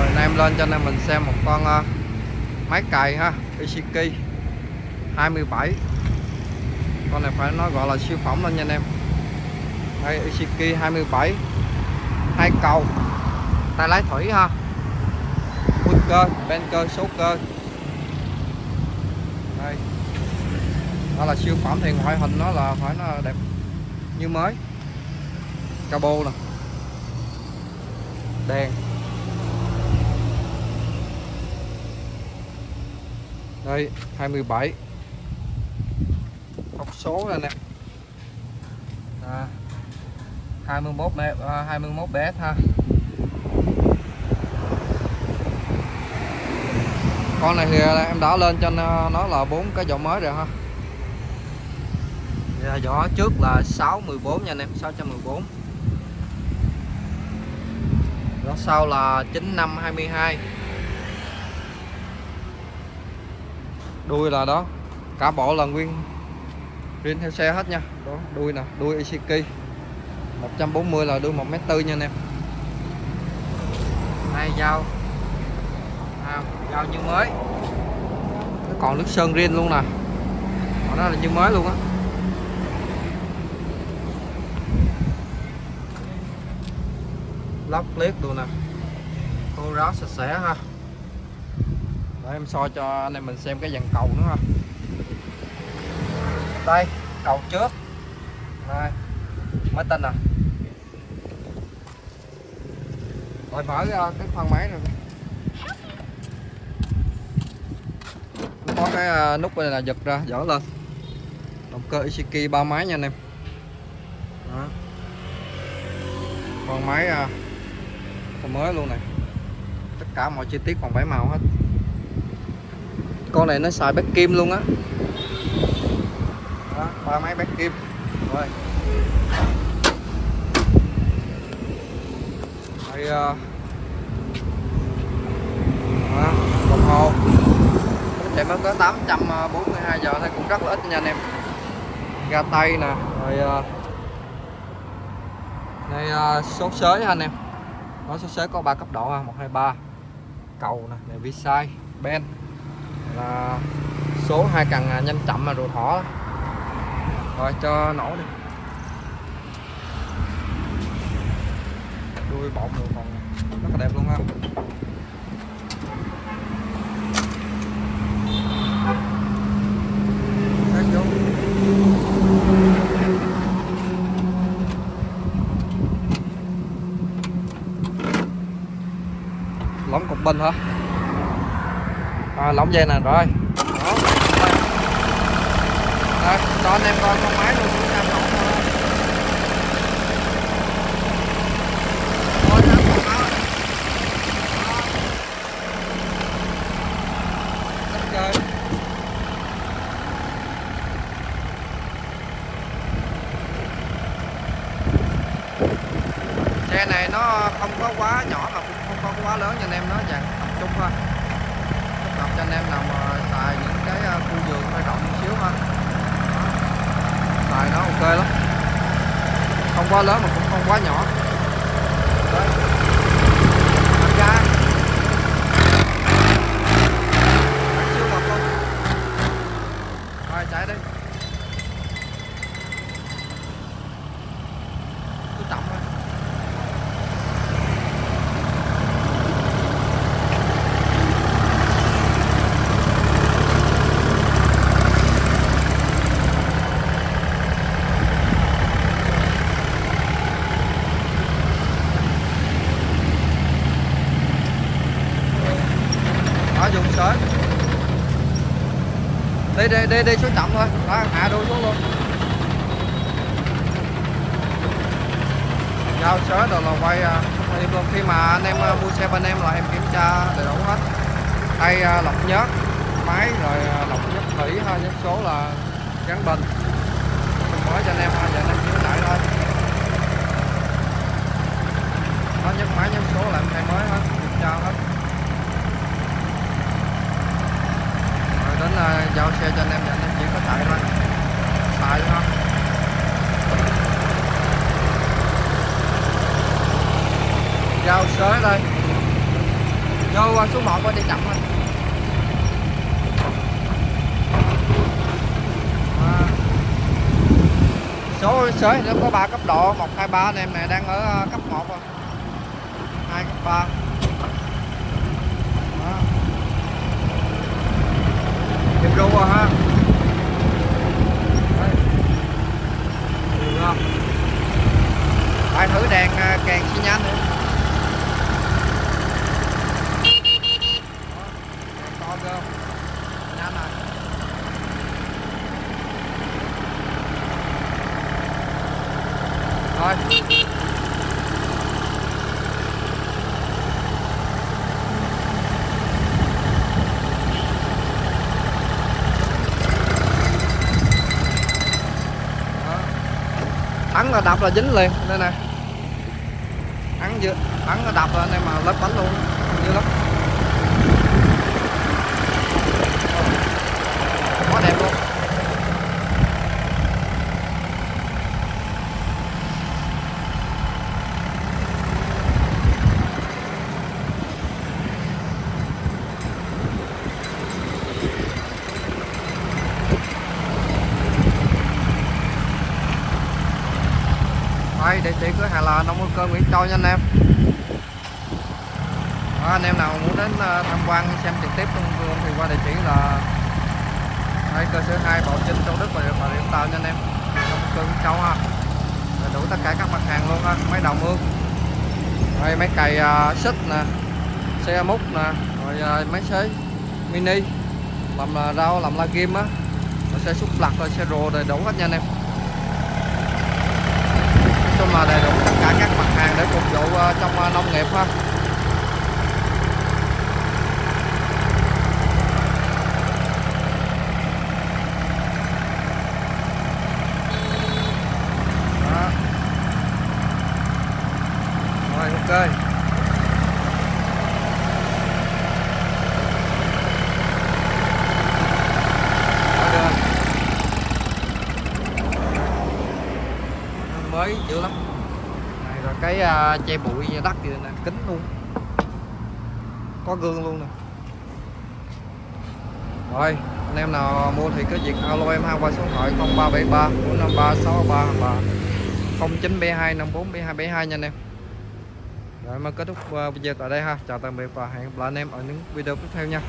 rồi anh em lên cho anh em mình xem một con uh, máy cày ha Ishiki 27 con này phải nói gọi là siêu phẩm lên nha anh em. Đây Ishiki 27 hai cầu. Tay lái thủy ha. Phun cơ ben cơ số cơ đây. Đó là siêu phẩm thì ngoại hình nó là phải nó đẹp như mới. Cabo nè. Đèn. Đây 27 học số này nè à, 21 mét à, 21 bé ha con này thì à, em đã lên cho à, nó là bốn cái giỏ mới rồi ha. Dạ, giỏ trước là 614 nha anh em 614 giỏ sau là 9522 đuôi là đó. Cả bộ là nguyên riêng theo xe hết nha. Đó đuôi nè đuôi Ishiki 140 là đuôi 1m4 nha anh em. Hai dao. À, dao như mới. Nó còn nước sơn riêng luôn nè. Còn đó là như mới luôn á. Lóc liếc luôn nè. Khô ráo sạch sẽ ha để em soi cho anh em mình xem cái dàn cầu nữa ha. Đây cầu trước. Đây máy tinh à. Rồi mở ra cái khoang máy rồi có cái à, nút này là giật ra dở lên. Động cơ Ishiki ba máy nha anh em. Đó. con máy à, mới luôn này. Tất cả mọi chi tiết còn bảy màu hết con này nó xài bét kim luôn á. Ba máy bét kim. Rồi. Đây uh, đồng hồ. Chạy mới có 842 giờ thôi cũng rất là ít nha anh em. Ga tay nè rồi uh, đây uh, số sới anh em? Nó số sới có ba cấp độ ha 123 cầu nè này vi sai ben là số hai cần à, nhanh chậm mà đồ thỏ. Rồi, cho nổ đi. Đuôi bọng rồi còn rất là đẹp luôn ha. Lóng cục bên hả? À, lỏng dây nè rồi. Đó rồi. Cho anh em coi con máy luôn chúng ta lỏng xe này nó không có quá nhỏ mà cũng không có quá lớn cho anh em nó dạng tầm trung thôi tập cho anh em nào mà xài những cái à, khu vườn hơi rộng một xíu ha. Xài nó ok lắm. Không quá lớn mà cũng không quá nhỏ. Đấy siêu ngọt luôn rồi chạy đi cứ chậm thôi dùng sới đi đi đi xuống chậm thôi. Đó hạ đuôi xuống luôn. Giao sớ rồi là quay à, luôn. Khi mà anh em à, mua xe bên em là em kiểm tra đầy đủ hết. Tay à, lọc nhớt máy rồi à, lọc nhớt thủy ha nhớt số là gắn bình. Mới cho anh em ha giờ anh em chỉ lại thôi nó nhớt máy nhớt số là em thay mới hết kiểm tra hết đến uh, giao xe cho anh em anh em chỉ có chạy thôi xài thôi giao sới đây vô số 1 qua đi chậm thôi à. số số nó có 3 cấp độ 1 2 3 anh em này đang ở ờ, cấp 1 rồi. 2 cấp 3 đó. Em ru rồi ha Đấy. Được không? Phải thử đèn ờ, càng xi nhan nữa to cơ nhanh rồi thôi. Đó. là đập là dính liền. Đây nè. Thắng chưa? Thắng là đập là anh em mà lấp bánh luôn. Dữ lắm quá đẹp luôn. Địa chỉ cửa hàng là nông cơ Nguyễn Châu nha anh em. Đó, anh em nào muốn đến ờ, tham quan xem trực tiếp trong vườn thì qua địa chỉ là đây cơ sở 2 Bảo Trinh Châu Đức và Bà Rịa Tàu nha anh em. Nông cơ Nguyễn Châu ha. Đầy đủ tất cả các mặt hàng luôn ha máy đào mương. Đây máy cày uh, xích nè xe múc nè rồi uh, máy xới mini làm uh, rau làm la kim á. Xe xúc lặt rồi xe rồ đầy đủ hết nha anh em chung là đầy đủ tất cả các mặt hàng để phục vụ à, trong à, nông nghiệp ha Đó. rồi ok Rồi được mới dữ lắm. Này rồi cái uh, che bụi đất thì nè kính luôn. Có gương luôn nè. Rồi anh em nào mua thì cứ việc alo em ha qua số điện thoại 0373 453 633 0972 54 7272 nha anh em. Rồi mà kết thúc à, video tại đây ha. Chào tạm biệt và hẹn gặp lại anh em ở những video tiếp theo nha.